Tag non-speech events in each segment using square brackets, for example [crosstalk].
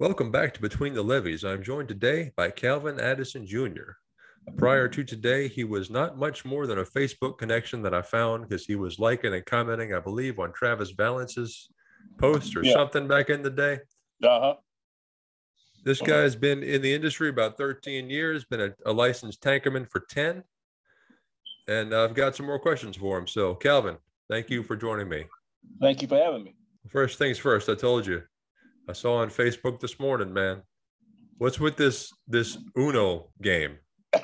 Welcome back to Between the Levees. I'm joined today by Calvin Addison Jr. Prior to today, he was not much more than a Facebook connection that I found because he was liking and commenting, I believe, on Travis Valence's post or Yeah. something back in the day. Uh huh. This guy's been in the industry about 13 years, been a, a licensed tankerman for 10. And I've got some more questions for him. So, Calvin, thank you for joining me. Thank you for having me. First things first, I told you. I saw on Facebook this morning, man. What's with this this Uno game? [laughs] uh,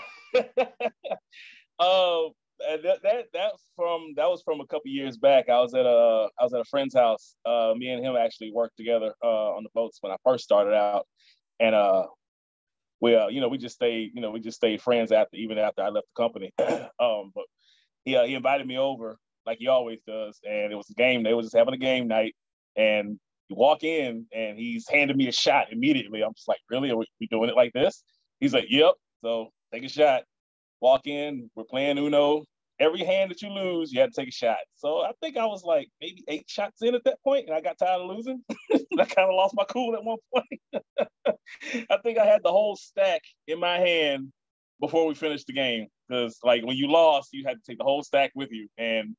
that, that that's from that was from a couple years back. I was at a I was at a friend's house. Uh, me and him actually worked together uh, on the boats when I first started out, and uh, we uh, you know we just stayed you know we just stayed friends after even after I left the company. [clears throat] um, but he uh, he invited me over like he always does, and it was a game. They was just having a game night, and you walk in and he's handing me a shot immediately. I'm just like, really? Are we, doing it like this? He's like, yep. So take a shot. Walk in. We're playing Uno. Every hand that you lose, you had to take a shot. So I think I was like maybe eight shots in at that point, and I got tired of losing. [laughs] I kind of lost my cool at one point. [laughs] I think I had the whole stack in my hand before we finished the game because, like, when you lost, you had to take the whole stack with you, and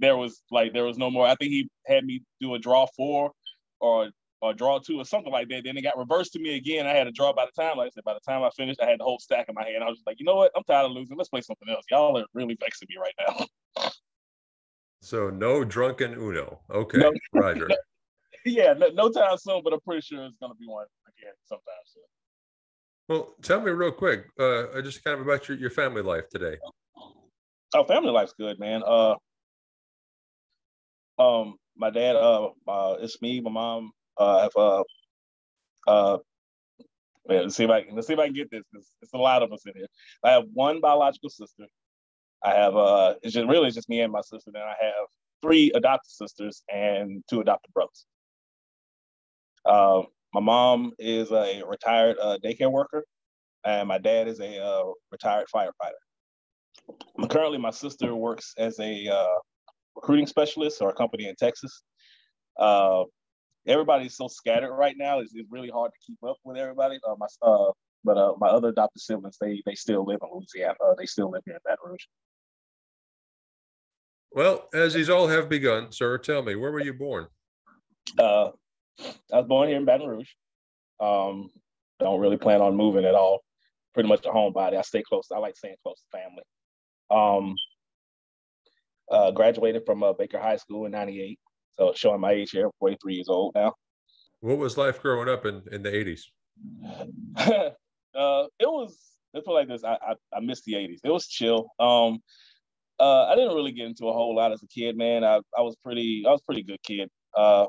there was like there was no more. I think he had me do a draw four or or draw two or something like that. Then it got reversed to me again. I had a draw by the time, like I said, by the time I finished, I had the whole stack in my hand. I was just like, you know what? I'm tired of losing. Let's play something else. Y'all are really vexing me right now. [laughs] So no drunken Uno. Okay, No. [laughs] Roger. yeah, no, no time soon, but I'm pretty sure it's gonna be one again sometime soon. Well, tell me real quick, uh, just kind of about your, your family life today. Oh, family life's good, man. Uh, um, my dad, uh, uh, it's me, my mom. Uh, have uh, uh, man, let's see if I can let's see if I can get this. It's, it's a lot of us in here. I have one biological sister. I have uh, it's just really it's just me and my sister. Then I have three adopted sisters and two adopted brothers. Uh, my mom is a retired uh, daycare worker, and my dad is a uh, retired firefighter. Currently, my sister works as a uh, recruiting specialist or a company in Texas. Uh, everybody's so scattered right now; it's, it's really hard to keep up with everybody. Uh, my uh, but uh, my other adopted siblings, they they still live in Louisiana. Uh, they still live here in Baton Rouge. Well, as these all have begun, sir, tell me, where were you born? Uh, I was born here in Baton Rouge. Um, don't really plan on moving at all. Pretty much a homebody. I stay close. I like staying close to family. Um, uh, graduated from uh, Baker High School in '98. So showing my age here, 43 years old now. What was life growing up in, in the 80s? [laughs] uh, it was let's put it like this. I, I I missed the '80s. It was chill. Um, uh, I didn't really get into a whole lot as a kid, man. I, I was pretty I was pretty good kid. Uh,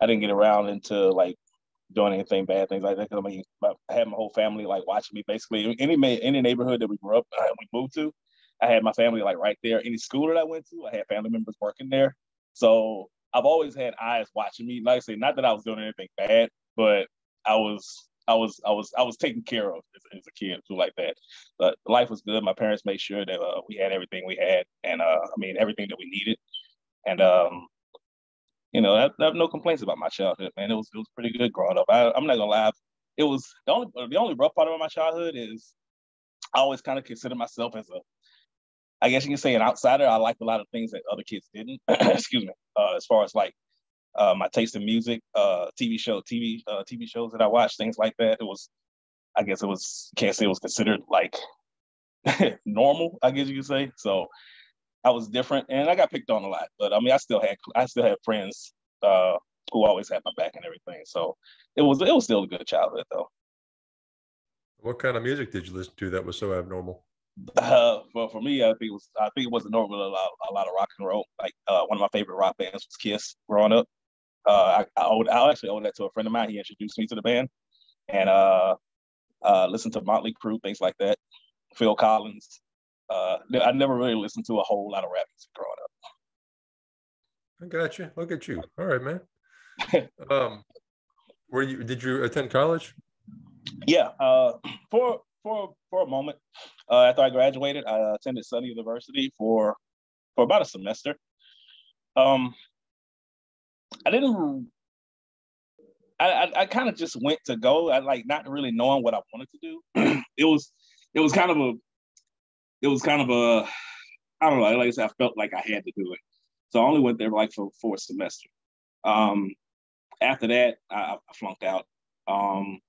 I didn't get around into like doing anything bad things like that. Cause I mean, I had my whole family like watching me. Basically, any any neighborhood that we grew up, uh, we moved to, I had my family like right there. Any school that I went to, I had family members working there. So I've always had eyes watching me. Like I say, not that I was doing anything bad, but I was I was I was I was taken care of as, as a kid too, like that. But life was good. My parents made sure that uh, we had everything we had, and uh, I mean everything that we needed. And um, you know, I, I have no complaints about my childhood, man. It was it was pretty good growing up. I, I'm not gonna lie. It was the only the only rough part about my childhood is I always kind of consider myself as a I guess you can say an outsider. I liked a lot of things that other kids didn't. [clears throat] Excuse me. Uh, as far as like uh, my taste in music, uh, TV show, TV, uh, TV shows that I watched, things like that. It was, I guess it was, can't say it was considered like [laughs] normal. I guess you could say. So I was different, and I got picked on a lot. But I mean, I still had, I still had friends uh, who always had my back and everything. So it was, it was still a good childhood though. What kind of music did you listen to that was so abnormal? Uh, for for me, I think it was I think it was normal a lot, a lot of rock and roll. Like uh, one of my favorite rock bands was Kiss growing up. Uh, I, I, owed, I actually owe that to a friend of mine. He introduced me to the band, and uh, uh, listened to Motley Crue, things like that. Phil Collins. Uh, I never really listened to a whole lot of rap music growing up. I got you. Look at you. All right, man. [laughs] um, were you? Did you attend college? Yeah, uh, for for for a moment uh, after I graduated, I attended Southern University for for about a semester. Um, I didn't I, I, I kind of just went to go. I like not really knowing what I wanted to do. [clears throat] it was it was kind of a it was kind of a I don't know. Like I said, I felt like I had to do it, so I only went there like for for a semester. Um, after that, I, I flunked out. Um,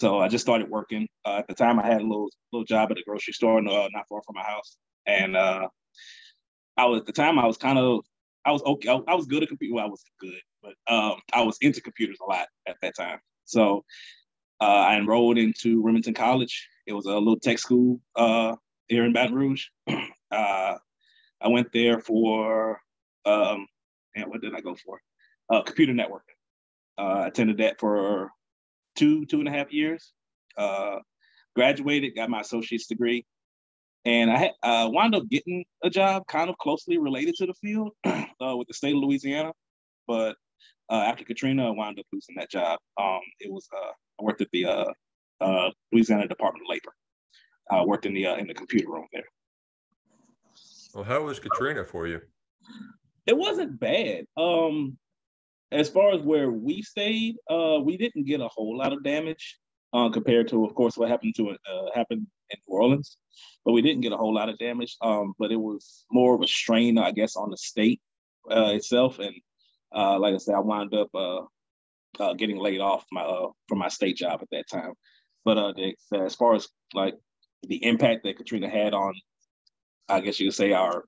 so I just started working. Uh, at the time, I had a little little job at a grocery store, uh, not far from my house, and uh, I was at the time I was kind of I was okay. I, I was good at computer. Well, I was good, but um, I was into computers a lot at that time. So uh, I enrolled into Remington College. It was a little tech school uh, here in Baton Rouge. [clears throat] uh, I went there for um, and what did I go for? Computer networking. Attended that for two two and a half years. Uh, graduated, got my associate's degree, and I had, uh, wound up getting a job kind of closely related to the field [clears throat] uh, with the state of Louisiana. But uh, after Katrina, I wound up losing that job. Um, it was uh, I worked at the uh, uh, Louisiana Department of Labor. I worked in the in the computer room there. Well, how was Katrina for you? It wasn't bad. Um, as far as where we stayed, we didn't get a whole lot of damage compared to, of course, what happened to it happened in New Orleans but we didn't get a whole lot of damage. Um, but it was more of a strain, I guess, on the state uh, itself. And uh, like I said, I wound up uh, uh getting laid off my uh, from my state job at that time. But uh, the, as far as like the impact that Katrina had on, I guess you could say our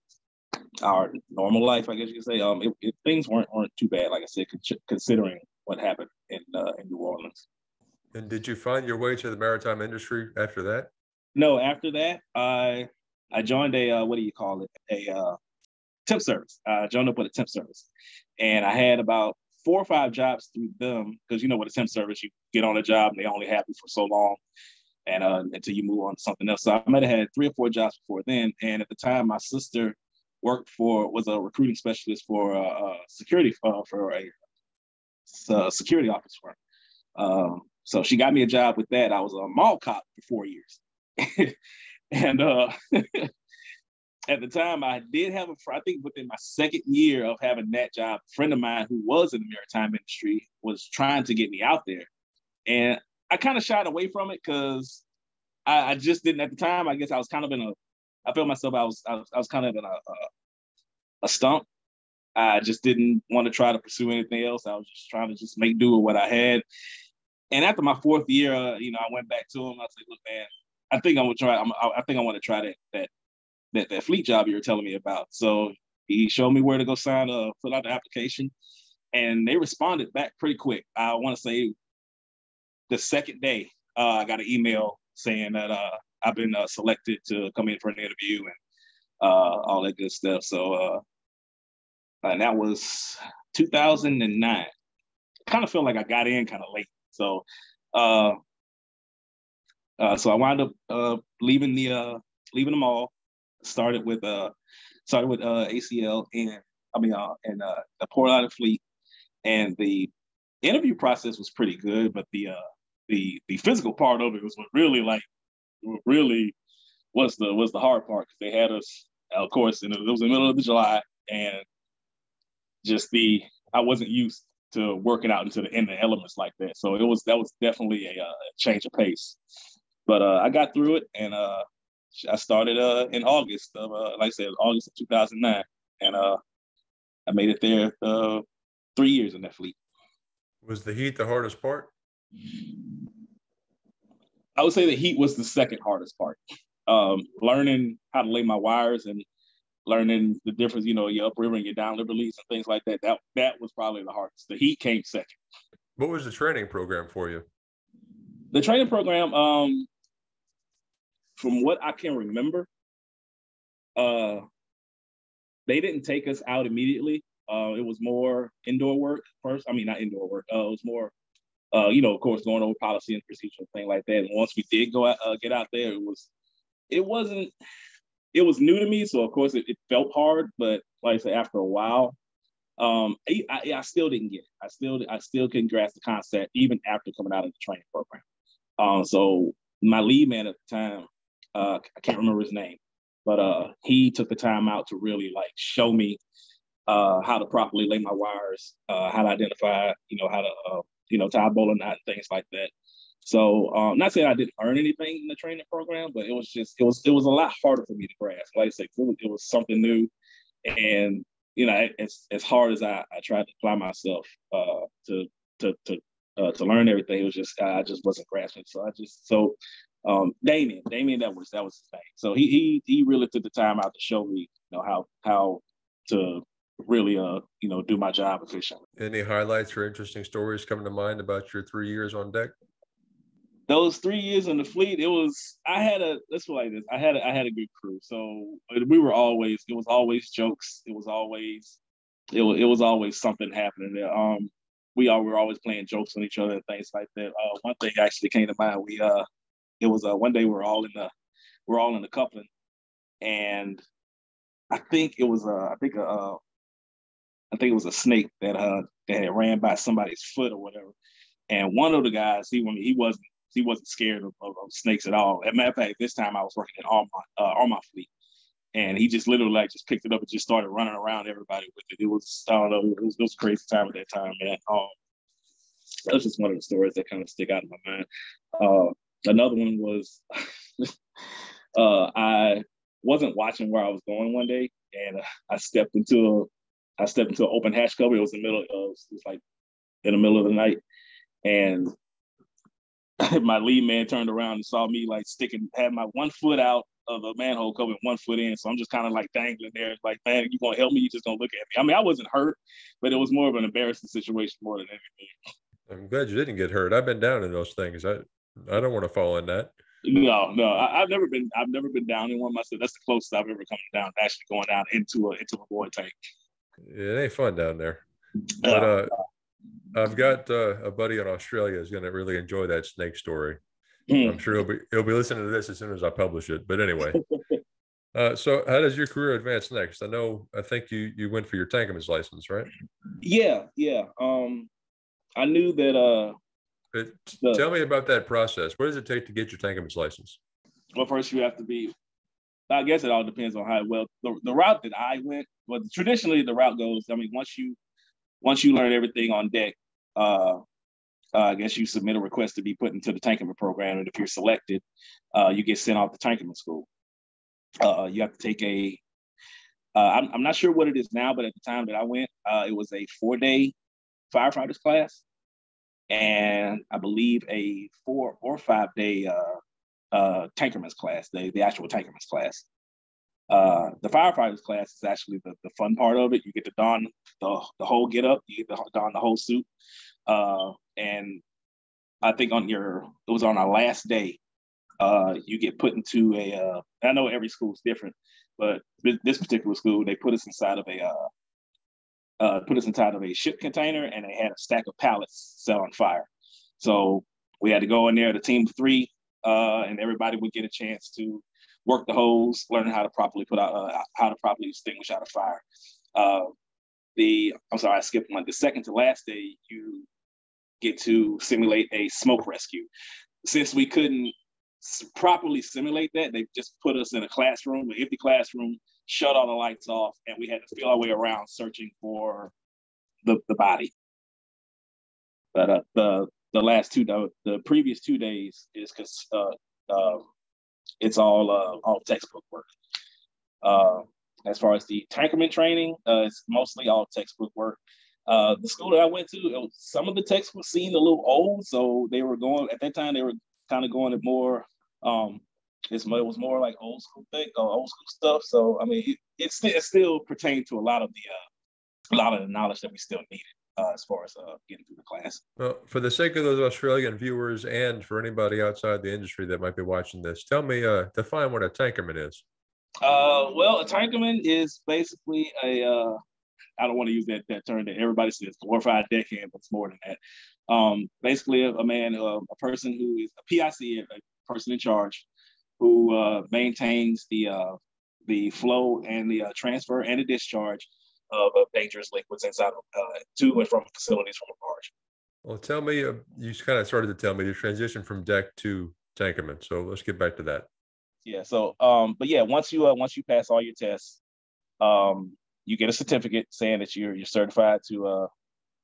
our normal life, I guess you could say, um, it, it, things weren't weren't too bad. Like I said, considering what happened in in New Orleans. And did you find your way to the maritime industry after that? no, after that, I I joined a uh, what do you call it? A uh, temp service. I joined up with a temp service, and I had about four or five jobs through them because you know with a temp service you get on a job and they only have you for so long, and uh, until you move on to something else. So I might have had three or four jobs before then, and at the time my sister worked for was a recruiting specialist for a, security uh, for a, a security office firm. Um, so she got me a job with that. I was a mall cop for four years. [laughs] and uh, [laughs] at the time, I did have a, I think within my second year of having that job, a friend of mine who was in the maritime industry was trying to get me out there. And I kind of shied away from it because I, I, just didn't, at the time, I guess I was kind of in a, I felt myself, I was, I was, I was kind of in a, a, a stump. I just didn't want to try to pursue anything else. I was just trying to just make do with what I had. And after my fourth year, uh, you know, I went back to him. I said, "Look, man, I think I would try. I'm, I think I want to try that that that that fleet job you were telling me about. So he showed me where to go sign uh fill out the application, and they responded back pretty quick. I want to say the second day, uh, I got an email saying that uh, I've been uh, selected to come in for an interview and uh, all that good stuff. So uh, and that was 2009. Kind of feel like I got in kind of late. So uh, uh, so I wound up uh, leaving the uh, leaving them all. Started with uh, started with uh, ACL and I mean uh, and uh, the Port Island Fleet, and the interview process was pretty good, but the uh, the the physical part of it was what really like really was the was the hard part because they had us of course and it was in the middle of the July and just the I wasn't used to working out into the in the elements like that. So it was that was definitely a, a change of pace. But uh, I got through it, and uh, I started uh, in August of, uh, like I said, August of 2009, and uh, I made it there uh, three years in that fleet. Was the heat the hardest part? I would say the heat was the second hardest part. Um, learning how to lay my wires and learning the difference, you know, your upriver and your downriver leads and things like that. That that was probably the hardest. The heat came second. What was the training program for you? The training program, um, from what I can remember, uh, they didn't take us out immediately. Uh, it was more indoor work first. I mean, not indoor work. Uh, it was more, uh, you know, of course, going over policy and procedure and things like that. And once we did go out, uh, get out there, it was, it wasn't, it was new to me. So of course, it, it felt hard. But like I said, after a while, um, I, I, I, still didn't get it. I still, I still couldn't grasp the concept even after coming out of the training program. Um, so my lead man at the time, uh, I can't remember his name, but uh, he took the time out to really like show me uh, how to properly lay my wires, uh, how to identify, you know, how to uh, you know, tie bowline knot, things like that. So um, not saying I didn't learn anything in the training program, but it was just it was it was a lot harder for me to grasp. Like I said, it was, it was something new, and you know, as as hard as I, I tried to apply myself uh, to to to uh, to learn everything, it was just I just wasn't grasping. So I just so um, Damien, Damien, that was that was his name. So he he he really took the time out to show me, you know, how how to really uh you know do my job efficiently. Any highlights or interesting stories coming to mind about your three years on deck? Those three years in the fleet, it was I had a let's put like this. I had a, I had a good crew, so we were always it was always jokes. It was always it was it was always something happening there. Um, we all were always playing jokes on each other and things like that. Uh, one thing actually came to mind. We uh, it was uh, one day we are all in the we're all in the coupling, and I think it was uh, I think uh, uh I think it was a snake that uh that had ran by somebody's foot or whatever. And one of the guys, he he wasn't he wasn't scared of, of, of snakes at all. As a matter of fact, this time I was working at Armand uh, Armand Fleet, and he just literally like just picked it up and just started running around everybody with it. It was I don't know, it was, it was crazy time at that time, man. Um, that was just one of the stories that kind of stick out in my mind. Uh, another one was [laughs] uh, I wasn't watching where I was going one day, and uh, I stepped into a I stepped into an open hatch cover. It was in the middle of, it was like in the middle of the night. And [laughs] my lead man turned around and saw me like sticking, had my one foot out of a manhole cover and one foot in. So I'm just kind of like dangling there. Like, man, you gonna help me? You just gonna look at me. I mean, I wasn't hurt, but it was more of an embarrassing situation more than anything. I'm glad you didn't get hurt. I've been down in those things. I I don't want to fall in that. No, no, I, have never been. I've never been down in one myself. That's the closest I've ever come down. Actually, going down into a into a void tank. It ain't fun down there. But uh, I've got uh, a buddy in Australia is going to really enjoy that snake story. Mm. I'm sure he'll be he'll be listening to this as soon as I publish it. But anyway, [laughs] uh, so how does your career advance next? I know I think you you went for your tankerman's license, right? Yeah, yeah. Um, I knew that. Uh, but the, tell me about that process. What does it take to get your tankerman's license? Well, first you have to be. I guess it all depends on how well the, the route that I went but traditionally the route goes. I mean, once you once you learn everything on deck, uh, uh, I guess you submit a request to be put into the tankerman program, and if you're selected, uh, you get sent off to tankerman school. Uh, you have to take a. am uh, I'm not sure what it is now, but at the time that I went, uh, it was a four day firefighters class, and I believe a four or five day tankerman's class, the, the actual tankerman's class. Uh, the firefighters class is actually the, the fun part of it. You get to don the, the whole get up, you get to don the whole suit. Uh, and I think on your, it was on our last day, uh, you get put into a. Uh, I know every school is different, but this particular school, they put us inside of a, uh, uh, put us inside of a ship container and they had a stack of pallets set on fire. So we had to go in there, the team of three, uh, and everybody would get a chance to work the hose, learning how to properly put out, uh, how to properly extinguish out a fire. Uh, the I'm sorry, I skipped one. The second to last day, you get to simulate a smoke rescue. Since we couldn't properly simulate that, they just put us in a classroom, an empty classroom, shut all the lights off, and we had to feel our way around searching for the, the body. But uh, the the last two, the, previous two days is because uh, uh, it's all uh, all textbook work. Uh, as far as the tankerman training, uh, it's mostly all textbook work. Uh, the school that I went to, was, some of the textbooks seemed a little old, so they were going at that time. They were kind of going at more. Um, it was more like old school thing, uh, old school stuff. So I mean, it, it, it still pertained to a lot of the a lot of the knowledge that we still needed uh, as far as uh, getting through the class. Well, for the sake of those Australian viewers and for anybody outside the industry that might be watching this, tell me, uh, define what a tankerman is. Uh, well, a tankerman is basically a. Uh, I don't want to use that, that term that everybody says glorified deckhand, but it's more than that. Um, basically, a, a man, uh, a person who is a PIC, a person in charge, who uh, maintains the uh, the flow and the uh, transfer and the discharge of, of dangerous liquids inside of, uh, to and from facilities from a barge. Well, tell me, uh, you kind of started to tell me the transition from deck to tankerman. So let's get back to that. Yeah. So, um, but yeah, once you uh, once you pass all your tests, um, you get a certificate saying that you're you're certified to uh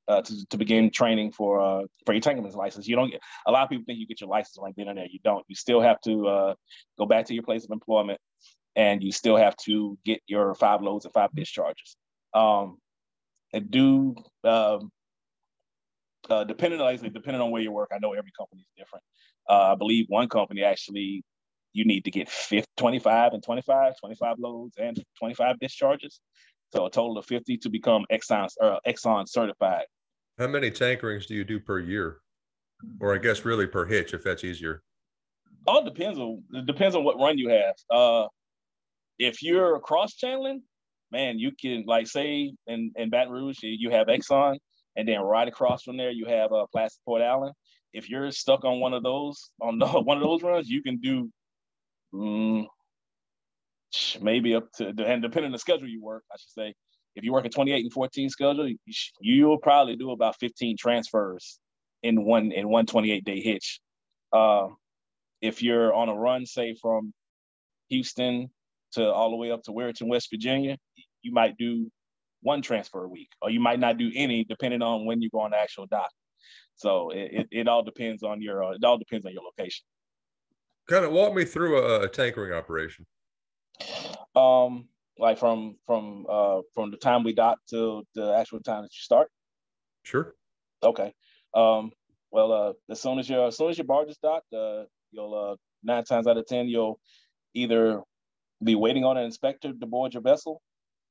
uh, to, to begin training for uh, for your tankerman's license. You don't get a lot of people think you get your license right then and there. You don't. You still have to uh, go back to your place of employment, and you still have to get your five loads and five discharges. Um, and do um, uh, depending on depending on where you work. I know every company is different. Uh, I believe one company actually you need to get 50, 25 and 25, 25 loads and 25 discharges. So a total of 50 to become Exxon, uh, Exxon certified. How many tankerings do you do per year? Or I guess really per hitch, if that's easier. All depends on it depends on what run you have. Uh, if you're cross channeling, man, you can like say in, in Baton Rouge, you have Exxon, and then right across from there you have uh, Placid Port Allen. If you're stuck on one of those on [laughs] the, one of those runs, you can do mm, maybe up to and depending on the schedule you work, I should say. If you work a 28 and 14 schedule, you'll probably do about 15 transfers in one in one 28 day hitch. Uh, if you're on a run, say from Houston to all the way up to Weirton, West Virginia, you might do one transfer a week, or you might not do any, depending on when you go on the actual dock. So it, it, it all depends on your uh, it all depends on your location. Kind of walk me through a, a tankering operation. Um, like from from uh from the time we dock to the actual time that you start. Sure. Okay. Um. Well, uh, as soon as your as soon as your barge is docked, uh, you'll uh nine times out of ten you'll either be waiting on an inspector to board your vessel,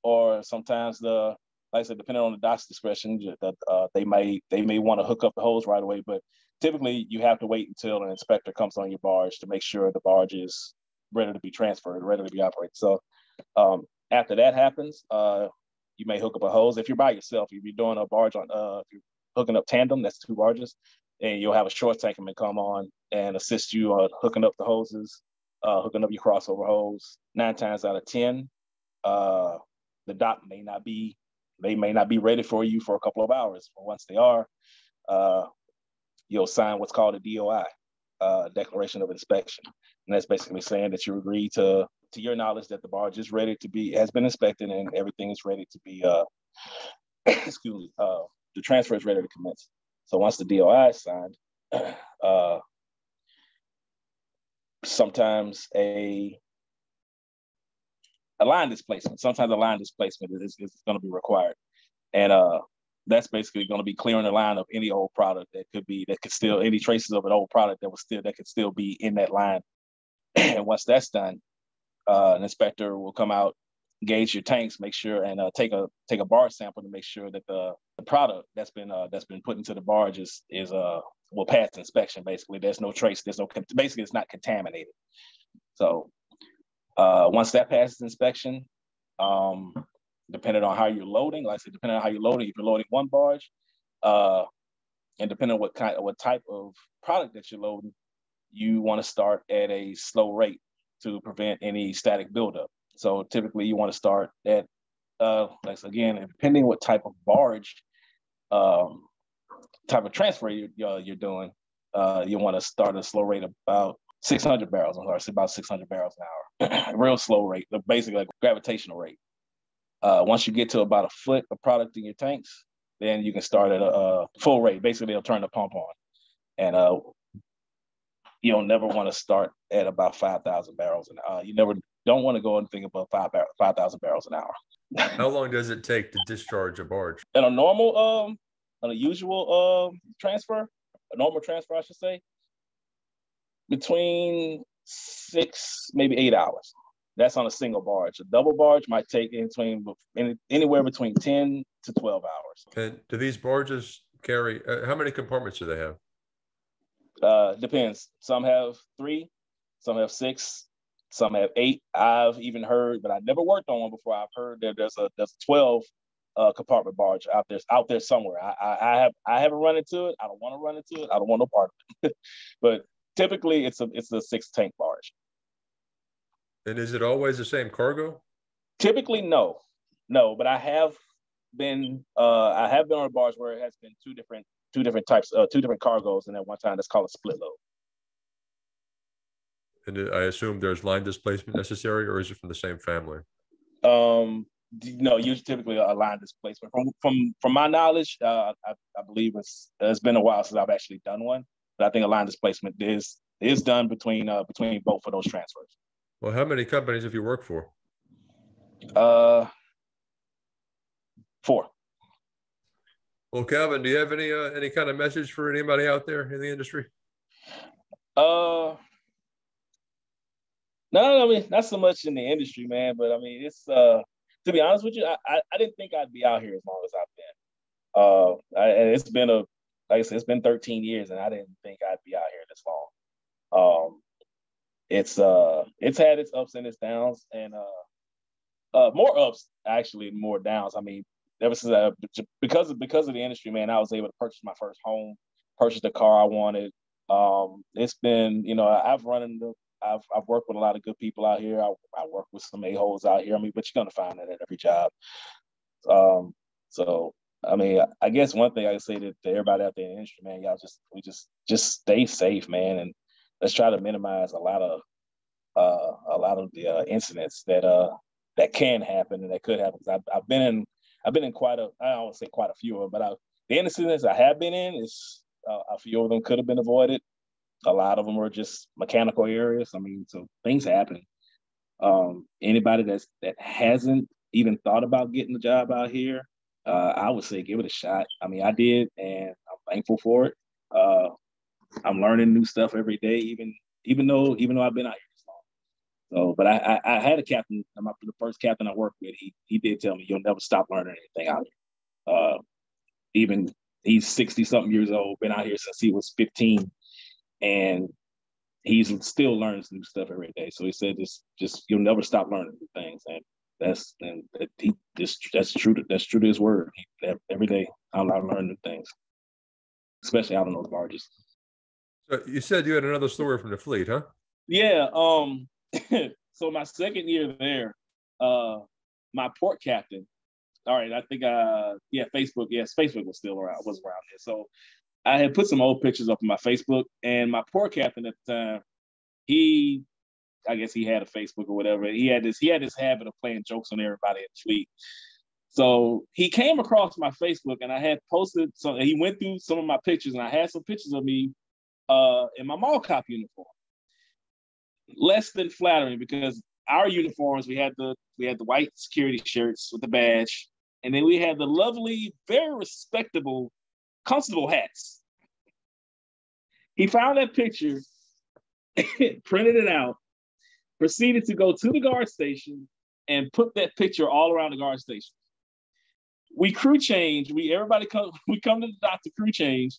or sometimes the like I said, depending on the dock's discretion, that uh, they may they may want to hook up the hose right away. But typically, you have to wait until an inspector comes on your barge to make sure the barge is ready to be transferred, ready to be operated. So um, after that happens, uh, you may hook up a hose. If you're by yourself, if you're doing a barge on, uh, if you're hooking up tandem, that's two barges, and you'll have a short tankerman come on and assist you on hooking up the hoses, uh, hooking up your crossover hose. Nine times out of ten, uh, the dock may not be, they may not be ready for you for a couple of hours. But once they are, uh, you'll sign what's called a DOI, uh, Declaration of Inspection, and that's basically saying that you agree to to your knowledge that the barge is ready to be has been inspected and everything is ready to be uh [coughs] excuse me uh the transfer is ready to commence so once the doi is signed [coughs] uh sometimes a a line displacement sometimes a line displacement is, is going to be required. And uh that's basically going to be clearing the line of any old product that could be that could still any traces of an old product that was still that could still be in that line. [clears throat] And once that's done uh, an inspector will come out, gauge your tanks, make sure, and uh, take a take a barge sample to make sure that the, the product that's been uh, that's been put into the barge is is uh will pass inspection. Basically, there's no trace. There's no basically it's not contaminated. So uh, once that passes inspection, um, depending on how you're loading, like I said, depending on how you're loading, if you're loading one barge, uh, and depending on what kind what type of product that you're loading, you want to start at a slow rate to prevent any static buildup. So typically you want to start at, uh, like again, depending what type of barge, um, type of transfer you, uh, you're doing, uh, you want to start a slow rate about 600 barrels, or about 600 barrels an hour, [clears throat] real slow rate, basically like gravitational rate. Uh, once you get to about a foot of product in your tanks, then you can start at a, a full rate. Basically, they'll turn the pump on, and uh, you don't never want to start at about 5,000 barrels an hour. You never don't want to go anything above 5,000 5, barrels an hour. How long does it take to discharge a barge? In a normal, um, on a usual um, transfer, a normal transfer, I should say, between six, maybe eight hours. That's on a single barge. A double barge might take in between anywhere between 10 to 12 hours. And do these barges carry, uh, how many compartments do they have? Uh, depends. Some have three, some have six, some have eight. I've even heard, but I never worked on one before. I've heard that there's a there's a twelve uh, compartment barge out there out there somewhere. I, I, I have I haven't run into it. I don't want to run into it. I don't want no part of it. [laughs] but typically, it's a it's a six tank barge. And is it always the same cargo? Typically, no, no. But I have been uh, I have been on a barge where it has been two different two different types, uh, two different cargoes, and at one time that's called a split load. And I assume there's line displacement necessary, or is it from the same family? Um, no, usually typically a line displacement. From from from my knowledge, uh, I, I believe it's it's been a while since I've actually done one, but I think a line displacement is is done between uh, between both of those transfers. Well, how many companies have you worked for? Uh, four. Well, Calvin, do you have any uh, any kind of message for anybody out there in the industry? Uh, no, I mean not so much in the industry, man. But I mean, it's uh, to be honest with you, I, I, I didn't think I'd be out here as long as I've been. Uh, I, and it's been a like I said, it's been 13 years, and I didn't think I'd be out here this long. Um, it's uh, it's had its ups and its downs, and uh, uh, more ups actually, more downs. I mean, ever since I, because of because of the industry, man, I was able to purchase my first home, purchase the car I wanted. Um, it's been, you know, I've run into I've I've worked with a lot of good people out here. I, I work with some a holes out here. I mean, but you're gonna find that at every job. Um, so I mean, I guess one thing I say to, to everybody out there in the industry, man, y'all just we just just stay safe, man, and let's try to minimize a lot of uh, a lot of the uh, incidents that uh that can happen and that could happen. I've, I've been in I've been in quite a I don't want to say quite a few of them, but I, the incidents I have been in is uh, a few of them could have been avoided. A lot of them are just mechanical areas. I mean, so things happen. Um, anybody that's that hasn't even thought about getting a job out here, uh, I would say give it a shot. I mean, I did, and I'm thankful for it. Uh, I'm learning new stuff every day, even even though even though I've been out here this long. So, but I, I, I had a captain. the first captain I worked with. He he did tell me you'll never stop learning anything out here. Uh, even he's 60 something years old, been out here since he was 15 and he's still learns new stuff every day. So he said, just, just you'll never stop learning new things, and that's and that he just that's true. To, that's true to his word. He, every day I'm learning new things, especially out on those barges. So you said you had another story from the fleet, huh? Yeah. Um. [laughs] so my second year there, uh, my port captain. All right, I think uh yeah, Facebook, yes, Facebook was still around, was around here. So I had put some old pictures up on my Facebook, and my poor captain at the time, he, I guess he had a Facebook or whatever. He had this, he had this habit of playing jokes on everybody in the. So he came across my Facebook, and I had posted. So he went through some of my pictures, and I had some pictures of me uh, in my mall cop uniform. Less than flattering because our uniforms, we had the we had the white security shirts with the badge, and then we had the lovely, very respectable constable hats. He found that picture, [laughs] printed it out, proceeded to go to the guard station and put that picture all around the guard station. We crew change. We everybody come. [laughs] We come to the doctor crew change,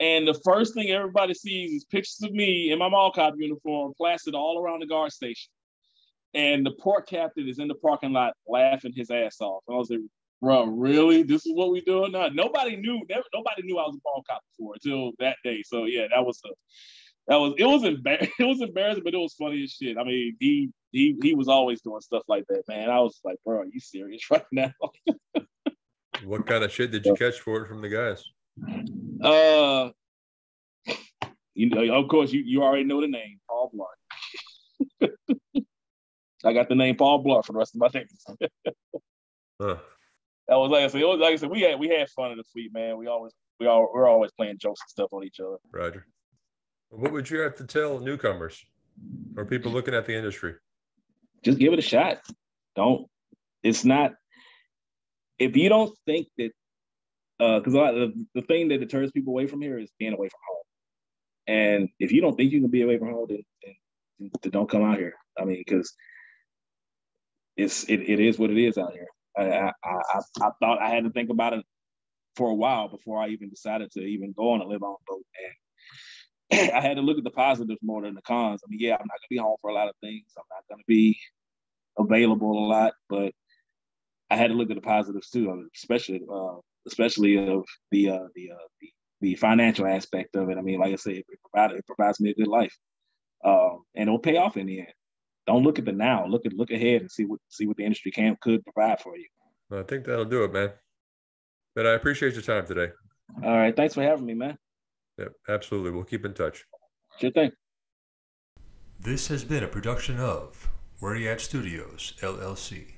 and the first thing everybody sees is pictures of me in my mall cop uniform plastered all around the guard station. And the port captain is in the parking lot laughing his ass off. I was like, bro, really? This is what we doing now? Nobody knew. Never, nobody knew I was a ball cop before until that day. So yeah, that was a, that was it was embar- [laughs] it was embarrassing, but it was funny as shit. I mean, he he he was always doing stuff like that, man. I was like, bro, are you serious [laughs] right now? what kind of shit did you catch for it from the guys? Uh, you know, of course, you you already know the name, Paul Blart. [laughs] I got the name Paul Blart for the rest of my days. huh that was like I said, was, like I said, we had we had fun in the fleet, man. We always we all we're always playing jokes and stuff on each other. Roger. What would you have to tell newcomers or people looking at the industry? Just give it a shot. Don't. It's not. If you don't think that, because uh, the, the thing that deters people away from here is being away from home. And if you don't think you can be away from home, then, then, then don't come out here. I mean, because it's it, it is what it is out here. I, I, I, thought I had to think about it for a while before I even decided to even go on a live on boat. And [clears throat] I had to look at the positives more than the cons. I mean, yeah, I'm not gonna be home for a lot of things. I'm not gonna be available a lot, but I had to look at the positives too, especially uh, especially of the uh, the, uh, the the financial aspect of it. I mean, like I said, it provides it provides me a good life, um, and it'll pay off in the end don't look at the now. Look at look ahead and see what see what the industry can could provide for you. I think that'll do it, man. But I appreciate your time today. All right. Thanks for having me, man. Yep, absolutely. We'll keep in touch. Sure thing. This has been a production of Where You At Studios, LLC.